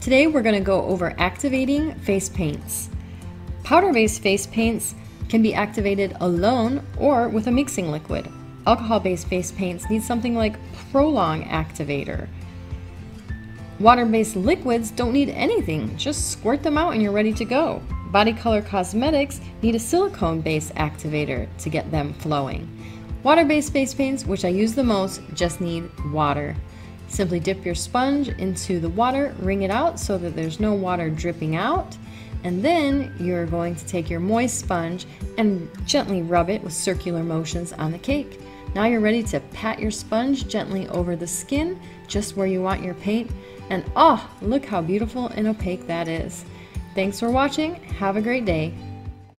Today we're going to go over activating face paints. Powder-based face paints can be activated alone or with a mixing liquid. Alcohol-based face paints need something like Prolong Activator. Water-based liquids don't need anything, just squirt them out and you're ready to go. Body Color Cosmetics need a silicone-based activator to get them flowing. Water-based face paints, which I use the most, just need water. Simply dip your sponge into the water, wring it out so that there's no water dripping out, and then you're going to take your moist sponge and gently rub it with circular motions on the cake. Now you're ready to pat your sponge gently over the skin, just where you want your paint, and oh, look how beautiful and opaque that is. Thanks for watching. Have a great day.